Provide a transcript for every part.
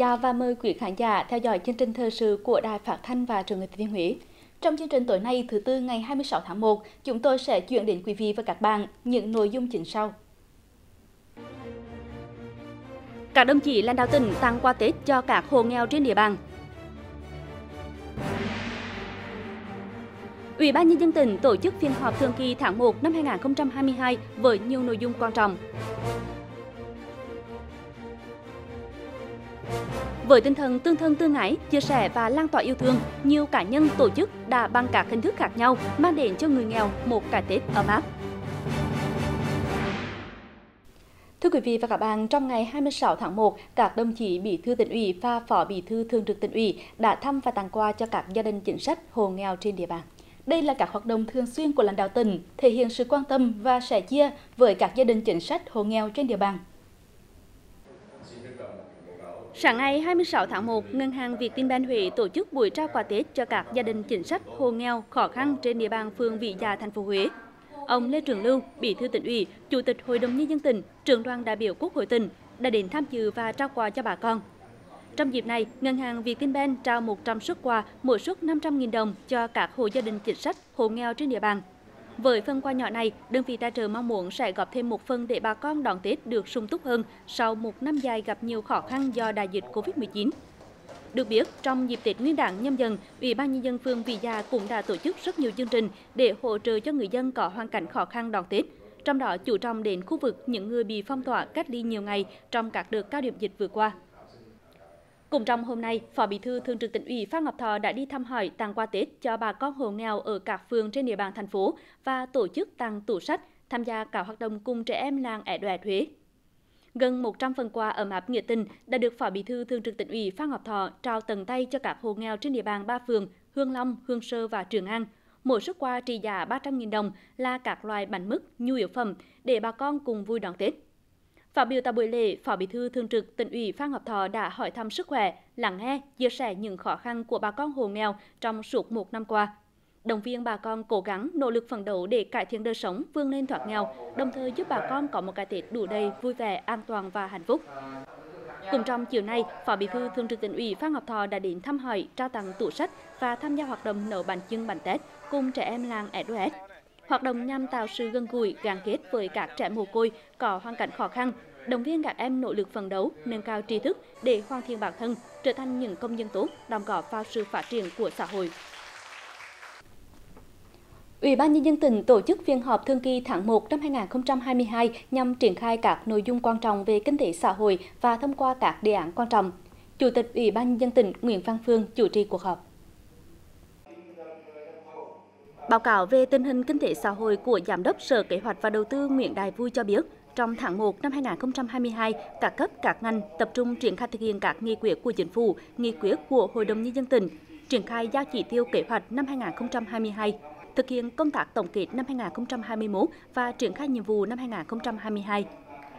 Chào và mời quý khán giả theo dõi chương trình thời sự của Đài Phát thanh và Truyền hình Thừa Thiên Huế. Trong chương trình tối nay thứ tư ngày 26 tháng 1, chúng tôi sẽ chuyển đến quý vị và các bạn những nội dung chính sau. Các đồng chí lãnh đạo tỉnh tặng quà Tết cho các hộ nghèo trên địa bàn. Ủy ban nhân dân tỉnh tổ chức phiên họp thường kỳ tháng 1 năm 2022 với nhiều nội dung quan trọng. Với tinh thần tương thân tương ái, chia sẻ và lan tỏa yêu thương, nhiều cá nhân tổ chức đã bằng các hình thức khác nhau mang đến cho người nghèo một cái Tết ấm áp. Thưa quý vị và các bạn, trong ngày 26 tháng 1, các đồng chí Bí thư tỉnh ủy và Phó Bí thư Thường trực tỉnh ủy đã thăm và tặng quà cho các gia đình chính sách hộ nghèo trên địa bàn. Đây là các hoạt động thường xuyên của lãnh đạo tỉnh, thể hiện sự quan tâm và sẻ chia với các gia đình chính sách hộ nghèo trên địa bàn. Sáng ngày 26 tháng 1, Ngân hàng Vietinbank Huế tổ chức buổi trao quà Tết cho các gia đình chính sách hộ nghèo khó khăn trên địa bàn phường Vĩ Dạ, thành phố Huế. Ông Lê Trường Lưu, Bí thư tỉnh ủy, Chủ tịch Hội đồng nhân dân tỉnh, trưởng đoàn đại biểu Quốc hội tỉnh đã đến tham dự và trao quà cho bà con. Trong dịp này, Ngân hàng Vietinbank trao 100 suất quà, mỗi suất 500.000 đồng cho các hộ gia đình chính sách, hộ nghèo trên địa bàn. Với phần quà nhỏ này, đơn vị tài trợ mong muốn sẽ góp thêm một phần để bà con đón Tết được sung túc hơn sau một năm dài gặp nhiều khó khăn do đại dịch Covid-19. Được biết, trong dịp Tết Nguyên đán nhâm dần, Ủy ban nhân dân phường Vị Gia cũng đã tổ chức rất nhiều chương trình để hỗ trợ cho người dân có hoàn cảnh khó khăn đón Tết. Trong đó chú trọng đến khu vực những người bị phong tỏa cách ly nhiều ngày trong các đợt cao điểm dịch vừa qua. Cũng trong hôm nay, Phó Bí thư Thường trực tỉnh ủy Phan Ngọc Thọ đã đi thăm hỏi tặng quà Tết cho bà con hộ nghèo ở các phường trên địa bàn thành phố và tổ chức tặng tủ sách, tham gia các hoạt động cùng trẻ em làng ẻ đoẹ Huế. Gần 100 phần quà ấm áp nghĩa tình đã được Phó Bí thư Thường trực tỉnh ủy Phan Ngọc Thọ trao tận tay cho các hộ nghèo trên địa bàn ba phường Hương Long, Hương Sơ và Trường An. Mỗi suất quà trị giá 300.000 đồng là các loại bánh mứt, nhu yếu phẩm để bà con cùng vui đón Tết. Phát biểu tại buổi lễ, Phó Bí thư Thường trực Tỉnh ủy Phan Ngọc Thọ đã hỏi thăm sức khỏe, lắng nghe, chia sẻ những khó khăn của bà con hộ nghèo trong suốt một năm qua. Động viên bà con cố gắng nỗ lực phấn đấu để cải thiện đời sống, vươn lên thoát nghèo, đồng thời giúp bà con có một cái Tết đủ đầy, vui vẻ, an toàn và hạnh phúc. Cùng trong chiều nay, Phó Bí thư Thường trực Tỉnh ủy Phan Ngọc Thọ đã đến thăm hỏi, trao tặng tủ sách và tham gia hoạt động nấu bánh chưng bánh Tết cùng trẻ em làng SOS. Hoạt động nhằm tạo sự gần gũi, gắn kết với các trẻ mồ côi có hoàn cảnh khó khăn, động viên các em nỗ lực phấn đấu, nâng cao tri thức để hoàn thiện bản thân, trở thành những công dân tốt, đóng góp vào sự phát triển của xã hội. Ủy ban nhân dân tỉnh tổ chức phiên họp thường kỳ tháng 1 năm 2022 nhằm triển khai các nội dung quan trọng về kinh tế xã hội và thông qua các đề án quan trọng. Chủ tịch Ủy ban nhân dân tỉnh Nguyễn Văn Phương chủ trì cuộc họp. Báo cáo về tình hình kinh tế xã hội của Giám đốc Sở Kế hoạch và Đầu tư Nguyễn Đại Vui cho biết, trong tháng 1 năm 2022, các cấp các ngành tập trung triển khai thực hiện các nghị quyết của chính phủ, nghị quyết của Hội đồng nhân dân tỉnh, triển khai giao chỉ tiêu kế hoạch năm 2022, thực hiện công tác tổng kết năm 2021 và triển khai nhiệm vụ năm 2022.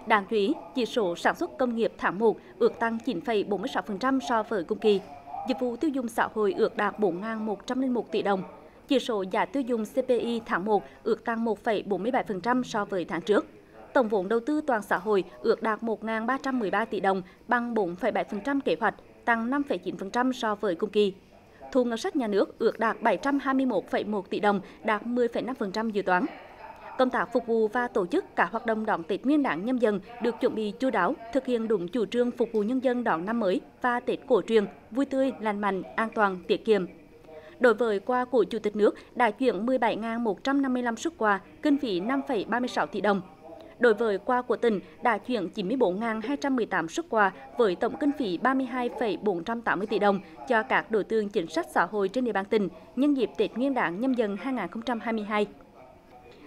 Đáng chú ý, chỉ số sản xuất công nghiệp tháng 1 ước tăng 9,46% so với cùng kỳ. Dịch vụ tiêu dùng xã hội ước đạt 4.101 tỷ đồng. Chỉ số giá tiêu dùng CPI tháng 1 ước tăng 1,47% so với tháng trước. Tổng vốn đầu tư toàn xã hội ước đạt 1.313 tỷ đồng, bằng 4,7% kế hoạch, tăng 5,9% so với cùng kỳ. Thu ngân sách nhà nước ước đạt 721,1 tỷ đồng, đạt 10,5% dự toán. Công tác phục vụ và tổ chức các hoạt động đón Tết Nguyên đán nhâm dần được chuẩn bị chu đáo, thực hiện đúng chủ trương phục vụ nhân dân đón năm mới và Tết cổ truyền, vui tươi, lành mạnh, an toàn, tiết kiệm. Đối với quà của Chủ tịch nước đã chuyển 17.155 xuất quà, kinh phí 5,36 tỷ đồng. Đối với quà của tỉnh đã chuyển 94.218 xuất quà với tổng kinh phí 32,480 tỷ đồng cho các đối tượng chính sách xã hội trên địa bàn tỉnh nhân dịp Tết Nguyên đán nhâm dần 2022.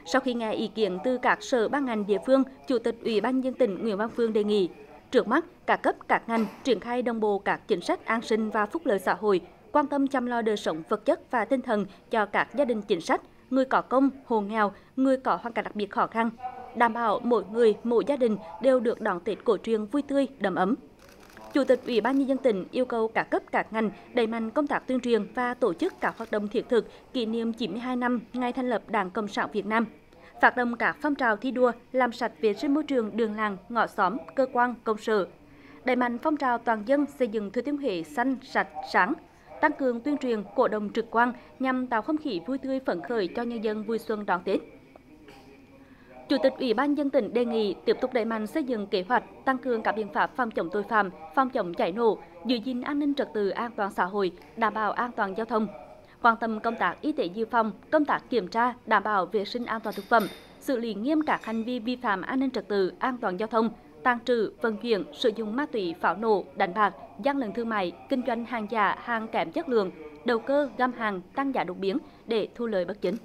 Sau khi nghe ý kiến từ các sở ban ngành địa phương, Chủ tịch Ủy ban nhân dân tỉnh Nguyễn Văn Phương đề nghị trước mắt các cấp các ngành triển khai đồng bộ các chính sách an sinh và phúc lợi xã hội, quan tâm chăm lo đời sống vật chất và tinh thần cho các gia đình chính sách, người có công, hộ nghèo, người có hoàn cảnh đặc biệt khó khăn, đảm bảo mỗi người, mỗi gia đình đều được đón Tết cổ truyền vui tươi, đầm ấm. Chủ tịch Ủy ban nhân dân tỉnh yêu cầu các cấp các ngành đẩy mạnh công tác tuyên truyền và tổ chức các hoạt động thiết thực kỷ niệm 92 năm ngày thành lập Đảng Cộng sản Việt Nam. Phát động các phong trào thi đua làm sạch vệ sinh môi trường đường làng, ngõ xóm, cơ quan, công sở. đẩy mạnh phong trào toàn dân xây dựng thừa thiên huế xanh sạch sáng tăng cường tuyên truyền, cổ động trực quan nhằm tạo không khí vui tươi phấn khởi cho nhân dân vui xuân đón tết. Chủ tịch ủy ban dân tỉnh đề nghị tiếp tục đẩy mạnh xây dựng kế hoạch tăng cường các biện pháp phòng chống tội phạm, phòng chống cháy nổ, giữ gìn an ninh trật tự, an toàn xã hội, đảm bảo an toàn giao thông, quan tâm công tác y tế dự phòng, công tác kiểm tra, đảm bảo vệ sinh an toàn thực phẩm, xử lý nghiêm các hành vi vi phạm an ninh trật tự, an toàn giao thông tàng trữ vận chuyển sử dụng ma túy pháo nổ đánh bạc gian lận thương mại kinh doanh hàng giả hàng kém chất lượng đầu cơ găm hàng tăng giá đột biến để thu lợi bất chính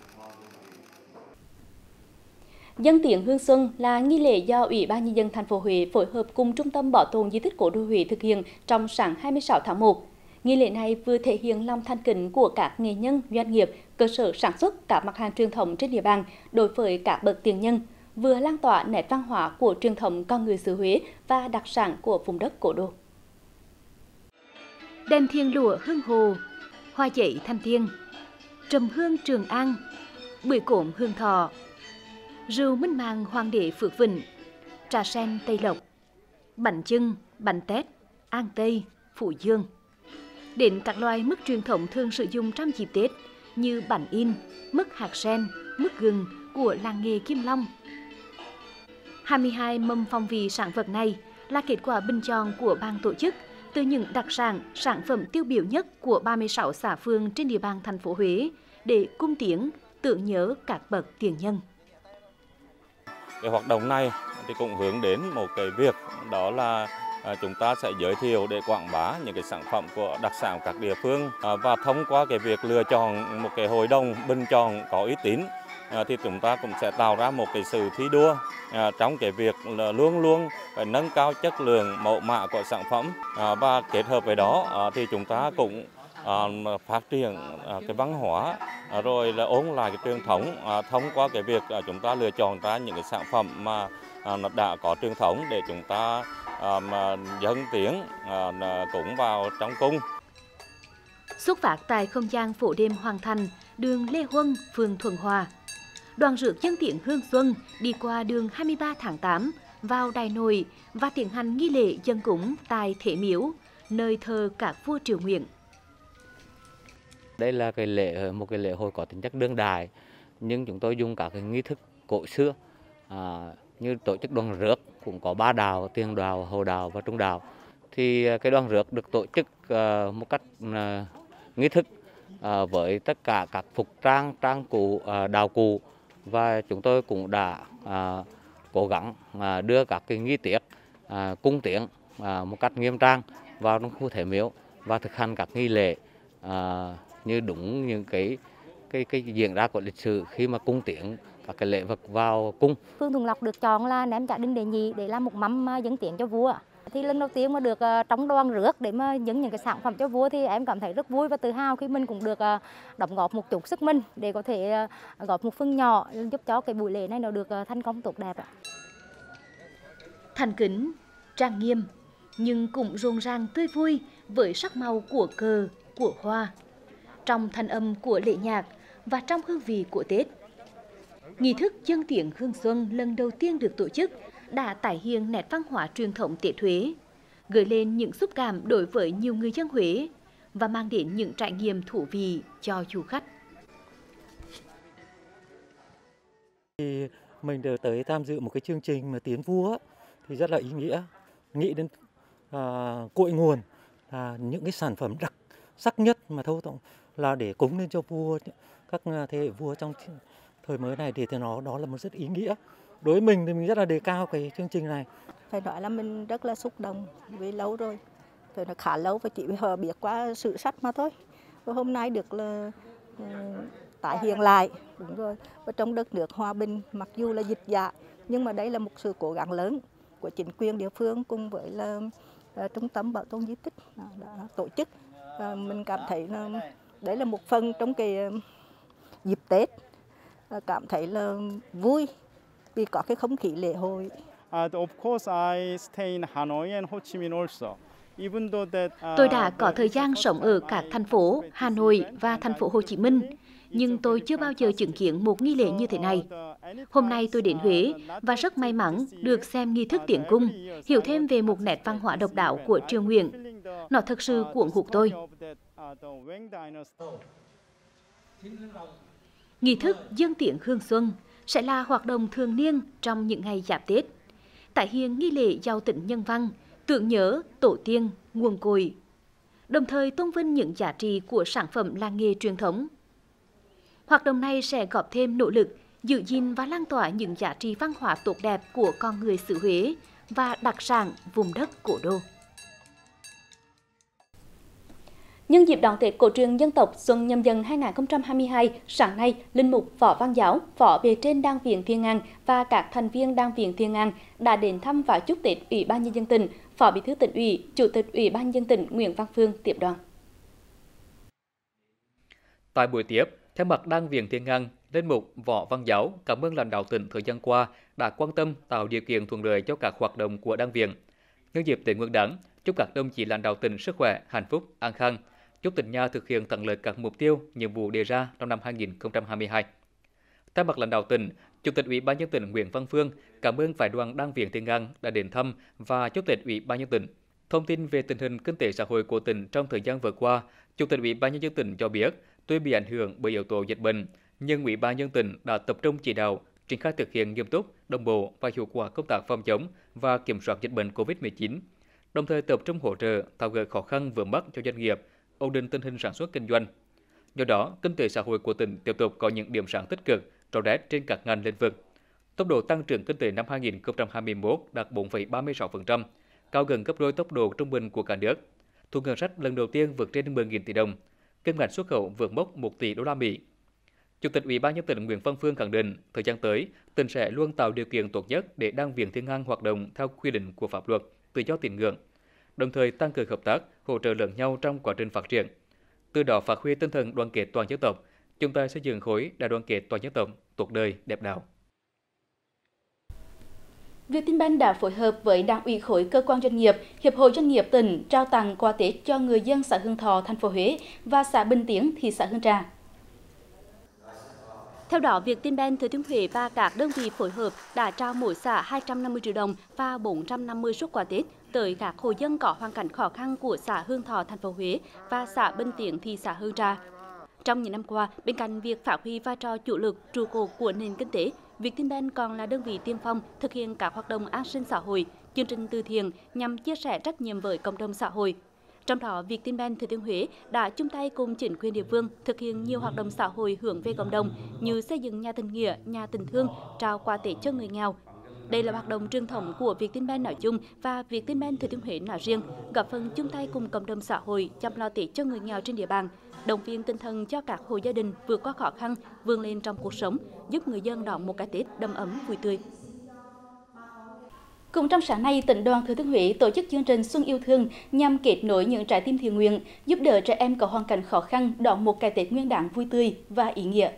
Dân tiếng Hương Xuân là nghi lễ do Ủy ban nhân dân thành phố Huế phối hợp cùng Trung tâm Bảo tồn di tích Cố đô Huế thực hiện trong sáng 26 tháng 1. Nghi lễ này vừa thể hiện lòng thanh kính của các nghệ nhân, doanh nghiệp, cơ sở sản xuất các mặt hàng truyền thống trên địa bàn đối với các bậc tiền nhân, vừa lan tỏa nét văn hóa của truyền thống con người xứ Huế và đặc sản của vùng đất cổ đô. Đèn thiên lụa hương hồ, hoa giấy thanh thiên, trầm hương trường an, bưởi cổm hương thọ, rượu minh mang hoàng đế phước vịnh, trà sen tây lộc, bánh chưng, bánh tét, an tây, phủ dương. Đến các loài mứt truyền thống thường sử dụng trong dịp Tết như bánh in, mứt hạt sen, mứt gừng của làng nghề Kim Long 22 mâm phong vị sản vật này là kết quả bình chọn của ban tổ chức từ những đặc sản, sản phẩm tiêu biểu nhất của 36 xã phường trên địa bàn thành phố Huế để cung tiến, tưởng nhớ các bậc tiền nhân. Cái hoạt động này thì cũng hướng đến một cái việc đó là à, chúng ta sẽ giới thiệu để quảng bá những cái sản phẩm của đặc sản các địa phương à, và thông qua cái việc lựa chọn một cái hội đồng bình chọn có uy tín Ờ, thì chúng ta cũng sẽ tạo ra một cái sự thi đua ờ, trong cái việc là luôn luôn phải nâng cao chất lượng mẫu mã của sản phẩm ờ, và kết hợp với đó thì chúng ta cũng phát triển cái văn hóa rồi là ôn lại cái truyền thống thông qua cái việc chúng ta lựa chọn ra những cái sản phẩm mà nó đã có truyền thống để chúng ta mà dân tiến cũng vào trong cung. Xuất phát tại không gian phố đêm Hoàng Thành, đường Lê Huân, phường Thuận Hòa đoàn rước dân tiếng Hương Xuân đi qua đường 23 tháng 8 vào Đài Nội và tiến hành nghi lễ dân cúng tại Thế Miếu, nơi thờ các vua triều Nguyễn. Đây là cái lễ một cái lễ hội có tính chất đương đại, nhưng chúng tôi dùng các cái nghi thức cổ xưa à, như tổ chức đoàn rước cũng có ba đào, tiền đào, hậu đào và trung đào. Thì à, cái đoàn rước được tổ chức uh, một cách uh, nghi thức uh, với tất cả các phục trang, trang cụ, uh, đào cụ và chúng tôi cũng đã à, cố gắng à, đưa các cái nghi tiết à, cung tiễn à, một cách nghiêm trang vào trong khu thể miếu và thực hành các nghi lễ à, như đúng những cái cái cái diễn ra của lịch sử khi mà cung tiễn các cái lễ vật vào cung. Phương Thuận Lộc được chọn là ném trả đinh đề nhị để làm một mâm dẫn dân cho vua thì lần đầu tiên mà được ờ, trong đoàn rước để mà những những cái sản phẩm cho vua thì em cảm thấy rất vui và tự hào khi mình cũng được ờ, đóng góp một chút sức mình để có thể ờ, góp một phần nhỏ giúp cho cái buổi lễ này nó được thành công tốt đẹp ạ. Thành kính, trang nghiêm nhưng cũng rộn ràng tươi vui với sắc màu của cờ, của hoa. Trong thanh âm của lễ nhạc và trong hương vị của Tết. Nghi thức dân tiễn hương xuân lần đầu tiên được tổ chức đã tái hiện nét văn hóa truyền thống Tết Huế, gửi lên những xúc cảm đối với nhiều người dân Huế và mang đến những trải nghiệm thú vị cho du khách. Thì mình được tới tham dự một cái chương trình mà tiến vua thì rất là ý nghĩa. Nghĩ đến à, cội nguồn là những cái sản phẩm đặc sắc nhất mà thâu tổng là để cúng lên cho vua các à, thế hệ vua trong thời mới này thì nó đó là một rất ý nghĩa đối với mình thì mình rất là đề cao cái chương trình này. Phải nói là mình rất là xúc động vì lâu rồi. Phải là khá lâu và chỉ họ biết qua sự sách mà thôi. Và hôm nay được là ừ, tái hiện lại. Đúng rồi. Và trong đất nước hòa bình mặc dù là dịch dạ nhưng mà đây là một sự cố gắng lớn của chính quyền địa phương cùng với là uh, trung tâm bảo tồn di tích đã, đã tổ chức. Và mình cảm thấy là đấy là một phần trong cái uh, dịp tết. Cảm thấy là vui vì có cái không khí lễ hội. Uh, of course I stay in Hanoi and Ho Chi Minh also. Tôi đã có thời gian sống ở các thành phố Hà Nội và thành phố Hồ Chí Minh, nhưng tôi chưa bao giờ chứng kiến một nghi lễ như thế này. Hôm nay tôi đến Huế và rất may mắn được xem nghi thức tiễn cung, hiểu thêm về một nét văn hóa độc đáo của Triều Nguyễn. Nó thực sự cuốn hút tôi. Nghi thức dân tiễn hương xuân sẽ là hoạt động thường niên trong những ngày giáp Tết. Tại hiện nghi lễ giàu tính nhân văn, tưởng nhớ tổ tiên, nguồn cội, đồng thời tôn vinh những giá trị của sản phẩm làng nghề truyền thống. Hoạt động này sẽ góp thêm nỗ lực giữ gìn và lan tỏa những giá trị văn hóa tốt đẹp của con người xứ Huế và đặc sản vùng đất cổ đô. Nhân dịp đón Tết cổ truyền dân tộc Xuân Nhâm Dần 2022, sáng nay, Linh mục Võ Văn Giáo, Võ bề trên Đan viện Thiên An và các thành viên Đan viện Thiên An đã đến thăm và chúc Tết Ủy ban Nhân dân tỉnh, Phó Bí thư tỉnh ủy, Chủ tịch Ủy ban Nhân tỉnh Nguyễn Văn Phương tiếp đoàn. Tại buổi tiếp, theo mặt Đan viện Thiên An, Linh mục Võ Văn Giáo cảm ơn lãnh đạo tỉnh thời gian qua đã quan tâm tạo điều kiện thuận lợi cho các hoạt động của Đan viện. Nhân dịp Tết Nguyên đán, chúc các đồng chí lãnh đạo tỉnh sức khỏe, hạnh phúc, an khang, giúp tỉnh nhà thực hiện thắng lợi các mục tiêu, nhiệm vụ đề ra trong năm 2022. Thay mặt lãnh đạo tỉnh, Chủ tịch Ủy ban nhân tỉnh Nguyễn Văn Phương cảm ơn phái đoàn Đan viện Thiên An đã đến thăm và chúc tịch Ủy ban nhân tỉnh. Thông tin về tình hình kinh tế xã hội của tỉnh trong thời gian vừa qua, Chủ tịch Ủy ban nhân dân tỉnh cho biết, tuy bị ảnh hưởng bởi yếu tố dịch bệnh, nhưng Ủy ban nhân tỉnh đã tập trung chỉ đạo triển khai thực hiện nghiêm túc, đồng bộ và hiệu quả công tác phòng chống và kiểm soát dịch bệnh COVID-19, đồng thời tập trung hỗ trợ tháo gỡ khó khăn vướng mắc cho doanh nghiệp, ổn định tình hình sản xuất kinh doanh. Do đó, kinh tế xã hội của tỉnh tiếp tục có những điểm sáng tích cực, rõ nét trên các ngành lĩnh vực. Tốc độ tăng trưởng kinh tế năm 2021 đạt 4,36%, cao gần gấp đôi tốc độ trung bình của cả nước. Thu ngân sách lần đầu tiên vượt trên 10.000 tỷ đồng, kim ngạch xuất khẩu vượt mốc 1 tỷ đô la Mỹ. Chủ tịch Ủy ban nhân tỉnh Nguyễn Văn Phương khẳng định, thời gian tới, tỉnh sẽ luôn tạo điều kiện tốt nhất để đăng viện thiên an hoạt động theo quy định của pháp luật, tự do tín ngưỡng, đồng thời tăng cường hợp tác, hỗ trợ lẫn nhau trong quá trình phát triển. Từ đó phát huy tinh thần đoàn kết toàn dân tộc, chúng ta xây dựng khối đại đoàn kết toàn dân tộc, tốt đời, đẹp đạo. Vietinbank đã phối hợp với Đảng ủy khối cơ quan doanh nghiệp, Hiệp hội doanh nghiệp tỉnh trao tặng quà Tết cho người dân xã Hương Thọ, thành phố Huế và xã Bình Tiến, thị xã Hương Trà. Theo đó, Vietinbank Thừa Thiên Huế và các đơn vị phối hợp đã trao mỗi xã 250 triệu đồng và 450 suất quà Tết tới các hộ dân có hoàn cảnh khó khăn của xã Hương Thọ, thành phố Huế và xã Bình Tiến, thị xã Hương Trà. Trong những năm qua, bên cạnh việc phát huy vai trò chủ lực, trụ cột của nền kinh tế, Vietinbank còn là đơn vị tiên phong thực hiện các hoạt động an sinh xã hội, chương trình từ thiện nhằm chia sẻ trách nhiệm với cộng đồng xã hội. Trong đó, Vietinbank Thừa Thiên Huế đã chung tay cùng chính quyền địa phương thực hiện nhiều hoạt động xã hội hướng về cộng đồng như xây dựng nhà tình nghĩa, nhà tình thương, trao quà Tết cho người nghèo, đây là hoạt động truyền thống của Vietinbank nói chung và Vietinbank Thừa Thiên Huế nói riêng, góp phần chung tay cùng cộng đồng xã hội chăm lo Tết cho người nghèo trên địa bàn, động viên tinh thần cho các hộ gia đình vượt qua khó khăn, vươn lên trong cuộc sống, giúp người dân đón một cái Tết đầm ấm vui tươi. Cùng trong sáng nay, tỉnh đoàn Thừa Thiên Huế tổ chức chương trình Xuân yêu thương nhằm kết nối những trái tim thiện nguyện, giúp đỡ trẻ em có hoàn cảnh khó khăn đón một cái Tết nguyên đán vui tươi và ý nghĩa.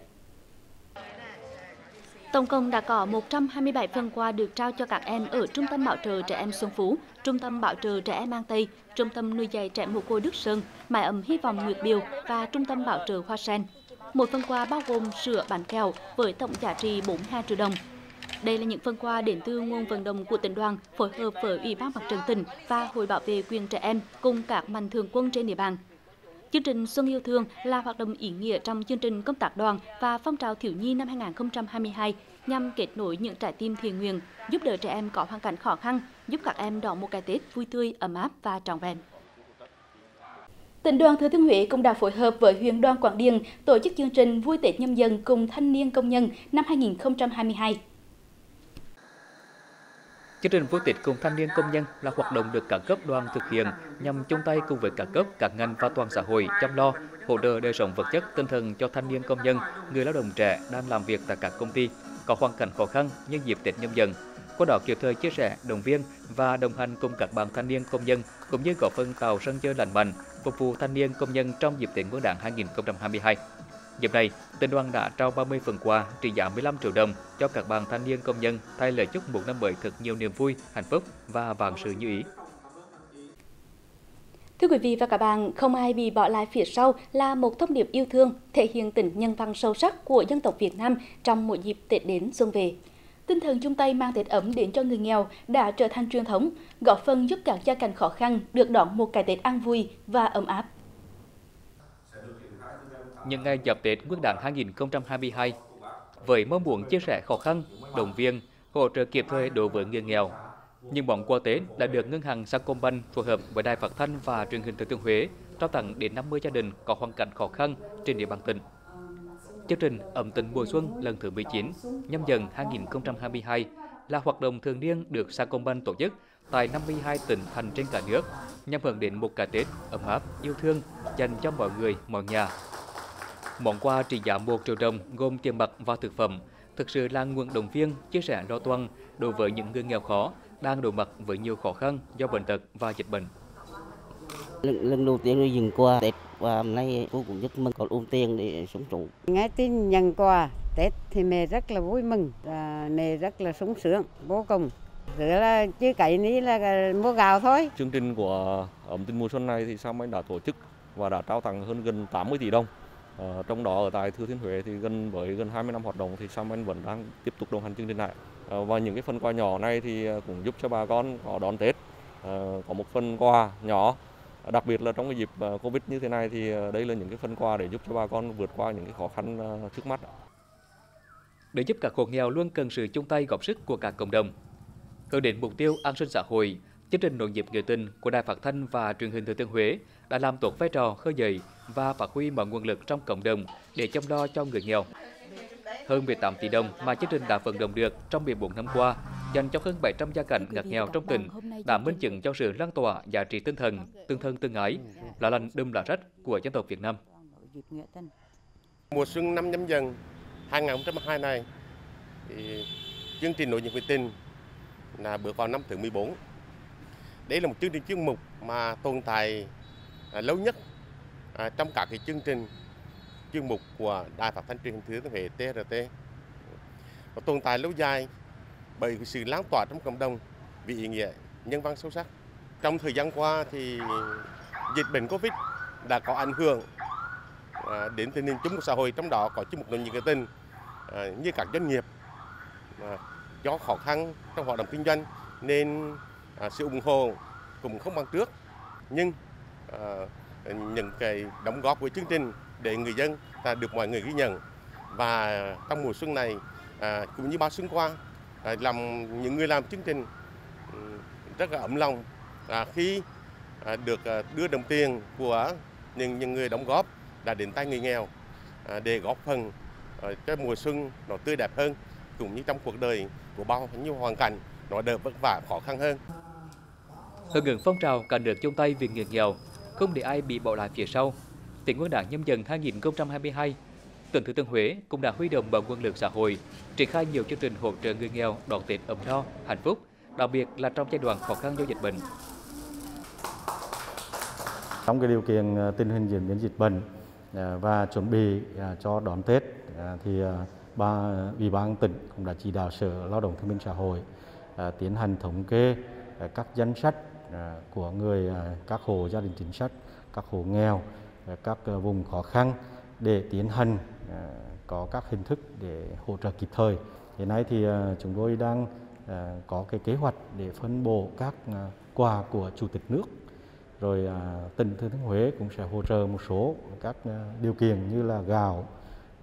Tổng cộng đã có 127 phần quà được trao cho các em ở Trung tâm Bảo trợ Trẻ Em Xuân Phú, Trung tâm Bảo trợ Trẻ Em An Tây, Trung tâm nuôi dạy trẻ mồ côi Đức Sơn, Mái ấm Hy vọng Nguyệt Biều và Trung tâm Bảo trợ Hoa Sen. Một phần quà bao gồm sữa bánh kẹo với tổng giá trị 42 triệu đồng. Đây là những phần quà đến từ nguồn vận động của tỉnh đoàn phối hợp với Ủy ban Mặt trận tỉnh và Hội bảo vệ quyền trẻ em cùng các mạnh thường quân trên địa bàn. Chương trình Xuân yêu thương là hoạt động ý nghĩa trong chương trình công tác đoàn và phong trào thiếu nhi năm 2022 nhằm kết nối những trái tim thiện nguyện, giúp đỡ trẻ em có hoàn cảnh khó khăn, giúp các em đón một cái Tết vui tươi, ấm áp và trọn vẹn. Tỉnh đoàn Thừa Thiên Huế cũng đã phối hợp với huyện đoàn Quảng Điền tổ chức chương trình Vui Tết nhâm dần cùng thanh niên công nhân năm 2022. Chương trình vui Tết cùng thanh niên công nhân là hoạt động được các cấp đoàn thực hiện nhằm chung tay cùng với các cấp, các ngành và toàn xã hội chăm lo, hỗ trợ đời sống vật chất, tinh thần cho thanh niên công nhân, người lao động trẻ đang làm việc tại các công ty có hoàn cảnh khó khăn nhân dịp Tết nhâm dần. Qua đó kịp thời chia sẻ, động viên và đồng hành cùng các bạn thanh niên công nhân cũng như góp phần tạo sân chơi lành mạnh phục vụ thanh niên công nhân trong dịp Tết Nguyên đán 2022. Dịp này, tỉnh đoàn đã trao 30 phần quà trị giá 15 triệu đồng cho các bạn thanh niên công nhân thay lời chúc một năm mới thật nhiều niềm vui, hạnh phúc và vạn sự như ý. Thưa quý vị và các bạn, không ai bị bỏ lại phía sau là một thông điệp yêu thương, thể hiện tình nhân văn sâu sắc của dân tộc Việt Nam trong mỗi dịp Tết đến xuân về. Tinh thần chung tay mang Tết ấm đến cho người nghèo đã trở thành truyền thống, góp phần giúp các gia cảnh khó khăn được đón một cái Tết an vui và ấm áp. Những ngày giáp Tết Nguyên đán 2022, với mong muốn chia sẻ khó khăn, động viên, hỗ trợ kịp thời đối với người nghèo, những món quà Tết đã được ngân hàng Sacombank phối hợp với Đài Phát thanh và Truyền hình Thừa Thiên Huế trao tặng đến 50 gia đình có hoàn cảnh khó khăn trên địa bàn tỉnh. Chương trình ẩm tình mùa xuân lần thứ 19 nhâm dần 2022 là hoạt động thường niên được Sacombank tổ chức tại 52 tỉnh thành trên cả nước nhằm hướng đến một cái Tết ấm áp, yêu thương dành cho mọi người, mọi nhà. Món quà trị giá 1 triệu đồng gồm tiền mặt và thực phẩm thực sự là nguồn động viên, chia sẻ lo toan đối với những người nghèo khó đang đối mặt với nhiều khó khăn do bệnh tật và dịch bệnh. Lần, lần đầu tiên tôi dừng qua Tết và hôm nay cô cũng rất mừng có ưu tiền để sống trụ. Nghe tin nhận quà Tết thì mẹ rất là vui mừng, và mẹ rất là sung sướng vô cùng. Rồi là chứ cái ní là mua gạo thôi. Chương trình của ẩm tình mùa xuân này thì Sao Anh đã tổ chức và đã trao tặng hơn gần 80 tỷ đồng. Ờ, trong đó ở tại Thừa Thiên Huế thì gần với gần 20 năm hoạt động thì Sao Anh vẫn đang tiếp tục đồng hành chương trình này. Ờ, và những cái phần quà nhỏ này thì ờ, cũng giúp cho bà con có đón Tết, ờ, có một phần quà nhỏ đặc biệt là trong cái dịp ờ, Covid như thế này thì ờ, đây là những cái phần quà để giúp cho bà con vượt qua những cái khó khăn trước mắt. Để giúp các hộ nghèo luôn cần sự chung tay góp sức của cả cộng đồng. Hướng đến mục tiêu an sinh xã hội, chương trình nội nhịp người tình của Đài Phát thanh và Truyền hình Thừa Thiên Huế đã làm tốt vai trò khơi dậy và phát huy mọi nguồn lực trong cộng đồng để chăm lo cho người nghèo. Hơn 18 tỷ đồng mà chương trình đã vận động được trong 14 năm qua dành cho hơn 700 gia cảnh ngặt nghèo trong tỉnh đã minh chứng cho sự lan tỏa giá trị tinh thần, tương thân tương ái, là lành đùm lá rách của dân tộc Việt Nam. Mùa xuân năm nhâm dần 2022 này thì chương trình nội nhịp vệ tinh là bước vào năm thứ 14. Đây là một chương trình chuyên mục mà tồn tại à, lâu nhất à, trong các cái chương trình chuyên mục của Đài Phát thanh truyền hình thứ Thiên Huế TRT và tồn tại lâu dài bởi sự lan tỏa trong cộng đồng vì ý nghĩa nhân văn sâu sắc. Trong thời gian qua thì dịch bệnh Covid đã có ảnh hưởng à, đến tình hình chung của xã hội trong đó có chung một nội nhị cái tình à, như các doanh nghiệp à, do khó khăn trong hoạt động kinh doanh nên à, sự ủng hộ cũng không bằng trước nhưng à, những cái đóng góp của chương trình để người dân ta được mọi người ghi nhận. Và trong mùa xuân này à, cũng như bao xuân qua à, làm những người làm chương trình rất là ấm lòng. À, khi à, được à, đưa đồng tiền của những những người đóng góp đã đến tay người nghèo để góp phần ờ, cho mùa xuân nó tươi đẹp hơn cũng như trong cuộc đời của bao nhiêu hoàn cảnh nó đỡ vất vả khó khăn hơn. Hưởng ứng phong trào cả nước chung tay vì người nghèo, không để ai bị bỏ lại phía sau, Tết Nguyên đán nhâm dần 2022, tỉnh Thừa Thiên Huế cũng đã huy động mọi nguồn lực xã hội, triển khai nhiều chương trình hỗ trợ người nghèo đón Tết ấm no, hạnh phúc, đặc biệt là trong giai đoạn khó khăn do dịch bệnh. Trong cái điều kiện à, tình hình diễn biến dịch bệnh à, và chuẩn bị à, cho đón Tết thì ba ủy ban tỉnh cũng đã chỉ đạo sở lao động thương binh xã hội tiến hành thống kê các danh sách À, của người à, các hộ gia đình chính sách các hộ nghèo à, các vùng khó khăn để tiến hành có các hình thức để hỗ trợ kịp thời. Hiện nay thì chúng tôi đang có cái kế hoạch để phân bổ các quà của Chủ tịch nước. Rồi tỉnh Thừa Thiên Huế cũng sẽ hỗ trợ một số các điều kiện như là gạo,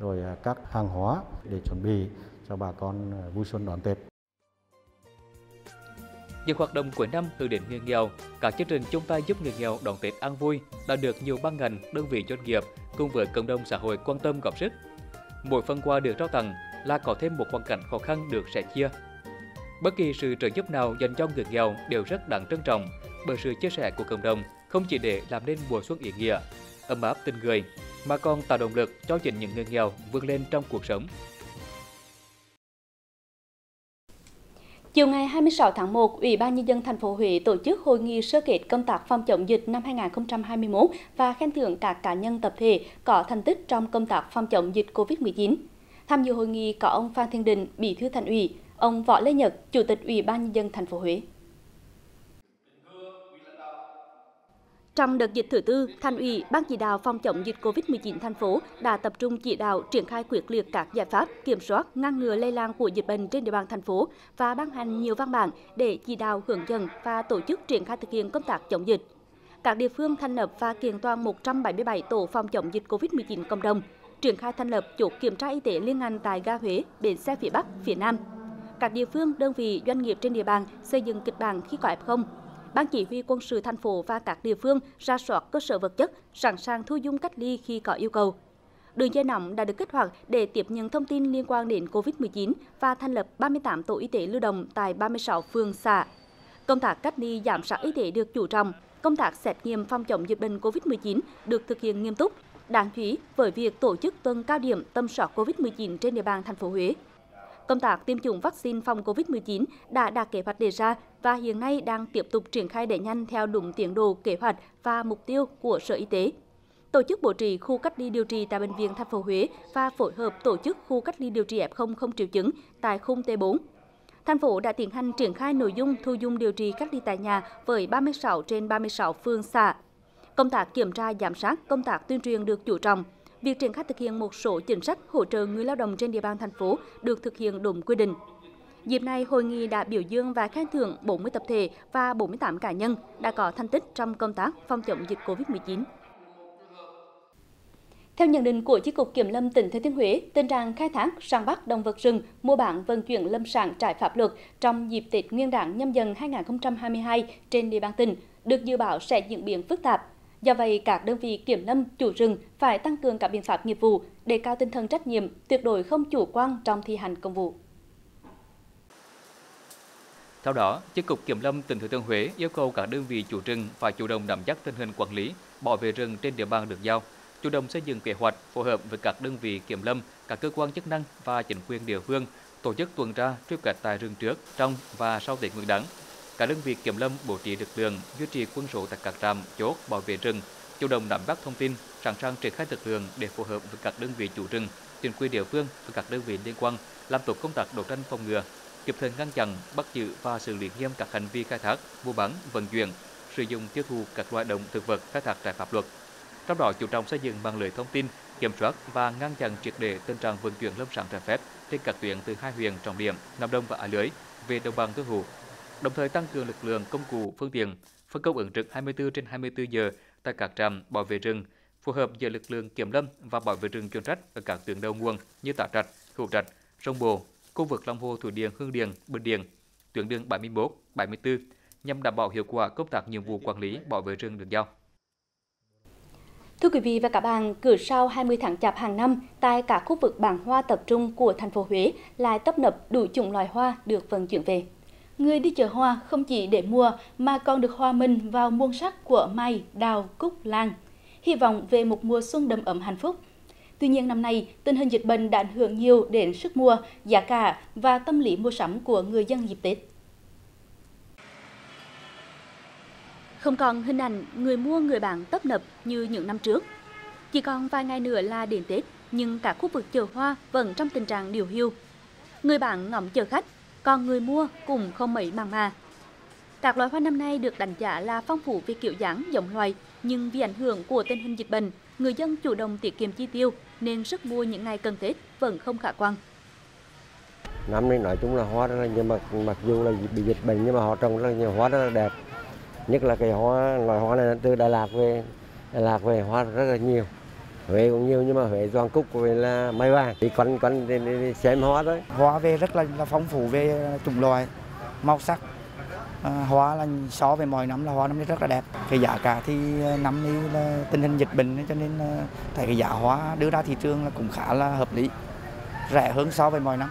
rồi các hàng hóa để chuẩn bị cho bà con vui xuân đón Tết. Những hoạt động cuối năm hướng đến người nghèo, các chương trình chung tay giúp người nghèo đón Tết an vui đã được nhiều ban ngành, đơn vị doanh nghiệp cùng với cộng đồng xã hội quan tâm góp sức. Mỗi phần quà được trao tặng là có thêm một hoàn cảnh khó khăn được sẻ chia. Bất kỳ sự trợ giúp nào dành cho người nghèo đều rất đáng trân trọng bởi sự chia sẻ của cộng đồng không chỉ để làm nên mùa xuân ý nghĩa, ấm áp tình người, mà còn tạo động lực cho chính những người nghèo vươn lên trong cuộc sống. Chiều ngày 26 tháng 1, Ủy ban nhân dân thành phố Huế tổ chức hội nghị sơ kết công tác phòng chống dịch năm 2021 và khen thưởng các cá nhân tập thể có thành tích trong công tác phòng chống dịch COVID-19. Tham dự hội nghị có ông Phan Thiên Định, Bí thư Thành ủy, ông Võ Lê Nhật, Chủ tịch Ủy ban nhân dân thành phố Huế. Trong đợt dịch thứ tư, Thành ủy, Ban chỉ đạo phòng chống dịch Covid-19 thành phố đã tập trung chỉ đạo triển khai quyết liệt các giải pháp kiểm soát, ngăn ngừa lây lan của dịch bệnh trên địa bàn thành phố và ban hành nhiều văn bản để chỉ đạo hướng dẫn và tổ chức triển khai thực hiện công tác chống dịch. Các địa phương thành lập và kiện toàn 177 tổ phòng chống dịch Covid-19 cộng đồng, triển khai thành lập chốt kiểm tra y tế liên ngành tại ga Huế, bến xe phía Bắc, phía Nam. Các địa phương, đơn vị, doanh nghiệp trên địa bàn xây dựng kịch bản khi có F0, Ban chỉ huy quân sự thành phố và các địa phương ra soát cơ sở vật chất, sẵn sàng thu dung cách ly khi có yêu cầu. Đường dây nóng đã được kích hoạt để tiếp nhận thông tin liên quan đến COVID-19 và thành lập 38 tổ y tế lưu động tại 36 phường xã. Công tác cách ly giám sát y tế được chú trọng, công tác xét nghiệm phòng chống dịch bệnh COVID-19 được thực hiện nghiêm túc, đáng chú ý với việc tổ chức tuần cao điểm tâm soát COVID-19 trên địa bàn thành phố Huế. Công tác tiêm chủng vaccine phòng COVID-19 đã đạt kế hoạch đề ra và hiện nay đang tiếp tục triển khai đẩy nhanh theo đúng tiến độ kế hoạch và mục tiêu của Sở Y tế. Tổ chức bố trí khu cách ly điều trị tại bệnh viện thành phố Huế và phối hợp tổ chức khu cách ly điều trị F0 không triệu chứng tại khung T4. Thành phố đã tiến hành triển khai nội dung thu dung điều trị cách ly tại nhà với 36 trên 36 phường xã. Công tác kiểm tra giám sát, công tác tuyên truyền được chú trọng, việc triển khai thực hiện một số chính sách hỗ trợ người lao động trên địa bàn thành phố được thực hiện đúng quy định. Dịp này, hội nghị đã biểu dương và khen thưởng 40 tập thể và 48 cá nhân đã có thành tích trong công tác phòng chống dịch COVID-19. Theo nhận định của Chi cục Kiểm lâm tỉnh Thừa Thiên Huế, tình trạng khai thác, săn bắt động vật rừng, mua bán vận chuyển lâm sản trái pháp luật trong dịp Tết Nguyên đán nhâm dần 2022 trên địa bàn tỉnh được dự báo sẽ diễn biến phức tạp, Do vậy, các đơn vị kiểm lâm, chủ rừng phải tăng cường các biện pháp nghiệp vụ, đề cao tinh thần trách nhiệm, tuyệt đối không chủ quan trong thi hành công vụ. Theo đó, Chi cục Kiểm lâm tỉnh Thừa Thiên Huế yêu cầu các đơn vị chủ rừng phải chủ động nắm chắc tình hình quản lý, bảo vệ rừng trên địa bàn được giao, chủ động xây dựng kế hoạch phối hợp với các đơn vị kiểm lâm, các cơ quan chức năng và chính quyền địa phương tổ chức tuần tra truy quét tại rừng trước, trong và sau Tết Nguyên đán các đơn vị kiểm lâm bố trí lực lượng, duy trì quân số tại các trạm, chốt, bảo vệ rừng, chủ động nắm bắt thông tin, sẵn sàng triển khai lực lượng để phối hợp với các đơn vị chủ rừng, chính quyền địa phương và các đơn vị liên quan, làm tốt công tác đấu tranh phòng ngừa, kịp thời ngăn chặn, bắt giữ và xử lý nghiêm các hành vi khai thác, mua bán, vận chuyển, sử dụng tiêu thụ các loại động thực vật khai thác trái pháp luật. Trong đó chú trọng xây dựng mạng lưới thông tin, kiểm soát và ngăn chặn triệt để tình trạng vận chuyển lâm sản trái phép trên các tuyến từ hai huyện trọng điểm, Nam Đông và A Lưới về đồng bằng tư hữu đồng thời tăng cường lực lượng công cụ phương tiện phân công ứng trực 24 trên 24 giờ tại các trạm bảo vệ rừng phù hợp giữa lực lượng kiểm lâm và bảo vệ rừng chuyên trách ở các tuyến đầu nguồn như Tả Trạch, Hữu Trạch, Sông Bồ, khu vực lòng hồ thủy điện Hương Điền, Bình Điền, tuyến đường 71, 74 nhằm đảm bảo hiệu quả công tác nhiệm vụ quản lý bảo vệ rừng được giao. Thưa quý vị và các bạn, cứ sau 20 tháng chạp hàng năm, tại cả khu vực bảng hoa tập trung của thành phố Huế lại tấp nập đủ chủng loài hoa được vận chuyển về. Người đi chợ hoa không chỉ để mua mà còn được hòa mình vào muôn sắc của mai, đào, cúc, lan. Hy vọng về một mùa xuân đầm ấm hạnh phúc. Tuy nhiên năm nay, tình hình dịch bệnh đã ảnh hưởng nhiều đến sức mua, giá cả và tâm lý mua sắm của người dân dịp Tết. Không còn hình ảnh người mua người bán tấp nập như những năm trước. Chỉ còn vài ngày nữa là đến Tết, nhưng cả khu vực chợ hoa vẫn trong tình trạng điều hưu. Người bán ngóng chờ khách còn người mua cũng không mấy màng mà. Các loại hoa năm nay được đánh giá là phong phú về kiểu dáng giống loài, nhưng vì ảnh hưởng của tình hình dịch bệnh, người dân chủ động tiết kiệm chi tiêu nên sức mua những ngày cần Tết vẫn không khả quan. Năm nay nói chung là hoa rất là nhiều, mặc, mặc dù là bị dịch bệnh nhưng mà họ trồng rất là nhiều hoa rất là đẹp. Nhất là cái hoa, loại hoa này từ Đà Lạt về, Đà Lạt về hoa rất là nhiều. Huế cũng nhiều nhưng mà Huế toàn cúc với là mai vàng. Thì quanh quanh đi, đi, đi xem hoa thôi. Hoa về rất là, là phong phú về chủng loại màu sắc. À, hoa là so với mọi năm là hoa năm nay rất là đẹp. Cái giá cả thì năm nay là tình hình dịch bệnh cho nên thấy cái giá hoa đưa ra thị trường là cũng khá là hợp lý rẻ hơn so với mọi năm.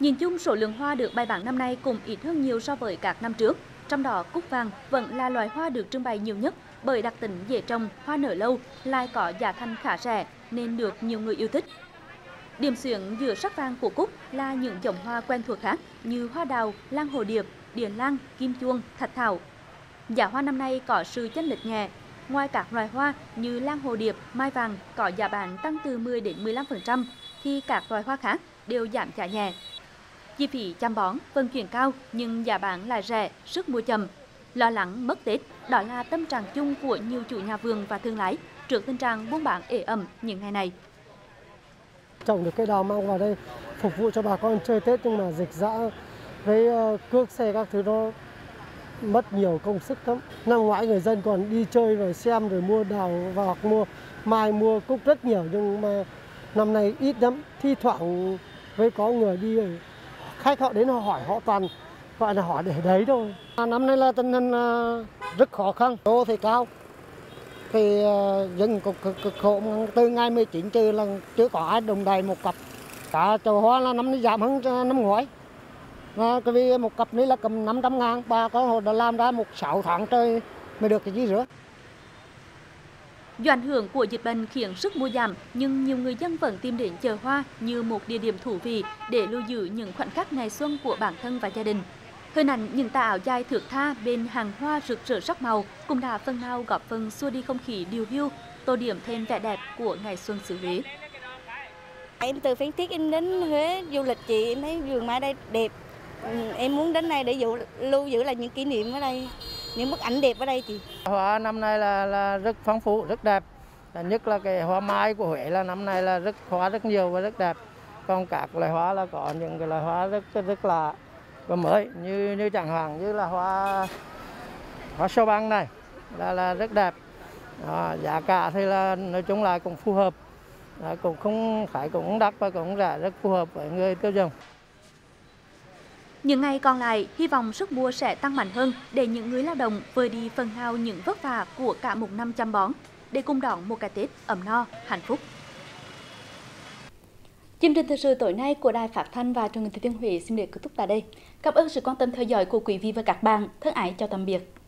Nhìn chung số lượng hoa được bày bán năm nay cũng ít hơn nhiều so với các năm trước. Trong đó cúc vàng vẫn là loài hoa được trưng bày nhiều nhất bởi đặc tính dễ trồng, hoa nở lâu, lại có giá thành khá rẻ nên được nhiều người yêu thích. Điểm xuyến giữa sắc vàng của cúc là những giống hoa quen thuộc khác như hoa đào, lan hồ điệp, điền lan, kim chuông, thạch thảo. Giá hoa năm nay có sự chênh lệch nhẹ. Ngoài các loài hoa như lan hồ điệp, mai vàng có giá bán tăng từ 10 đến 15%, thì các loài hoa khác đều giảm giá nhẹ. Chi phí chăm bón, vận chuyển cao nhưng giá bán lại rẻ, sức mua chậm. Lo lắng mất Tết, đó là tâm trạng chung của nhiều chủ nhà vườn và thương lái trước tình trạng buôn bán ế ẩm những ngày này. Trồng được cây đào mang vào đây phục vụ cho bà con chơi Tết nhưng mà dịch dã với ờ, cước xe các thứ nó mất nhiều công sức lắm. Năm ngoái người dân còn đi chơi rồi xem rồi mua đào và hoặc mua mai, mua cúc rất nhiều nhưng mà năm nay ít lắm. Thi thoảng với có người đi khách họ đến họ hỏi họ toàn gọi là hỏi để đấy thôi. À, năm nay là tình hình ờ, rất khó khăn, đô thì cao. Thì ờ, dân cực, cực, cực khổ từ ngày 19 trừ là chưa có ai đồng đầy một cặp. Cả chậu hoa là năm nay giảm hơn năm ngoái. Và cái vì một cặp này là cầm 500 ngàn, bà con họ đã làm ra một 6 tháng trời mới được cái gì nữa. Do ảnh hưởng của dịch bệnh khiến sức mua giảm, nhưng nhiều người dân vẫn tìm đến chợ hoa như một địa điểm thú vị để lưu giữ những khoảnh khắc ngày xuân của bản thân và gia đình. Hình ảnh những tà áo dài thước tha bên hàng hoa rực rỡ sắc màu cũng đã phần nào góp phần xua đi không khí điều hiu, tô điểm thêm vẻ đẹp của ngày xuân xứ Huế. Em từ Phan Thiết em đến Huế du lịch chị em thấy vườn mai đây đẹp. Ừ, Em muốn đến đây để dụ, lưu giữ lại những kỷ niệm ở đây, những bức ảnh đẹp ở đây chị. Hoa năm nay là là rất phong phú, rất đẹp. Là nhất là cái hoa mai của Huế là năm nay là rất hoa rất nhiều và rất đẹp. Còn các loài hoa là có những cái loài hoa rất rất, rất là và mới như như chẳng hạn như là hoa hoa sâu băng này là là rất đẹp. à, giá cả thì là nói chung là cũng phù hợp. à, cũng không phải cũng đắt và cũng rẻ rất phù hợp với người tiêu dùng. Những ngày còn lại, hy vọng sức mua sẽ tăng mạnh hơn để những người lao động vơi đi phần nào những vất vả của cả một năm chăm bón, để cùng đón một cái Tết ấm no, hạnh phúc. Chương trình thời sự tối nay của Đài Phát thanh và Truyền hình Thừa Thiên Huế xin được kết thúc tại đây. Cảm ơn sự quan tâm theo dõi của quý vị và các bạn. Thân ái chào tạm biệt.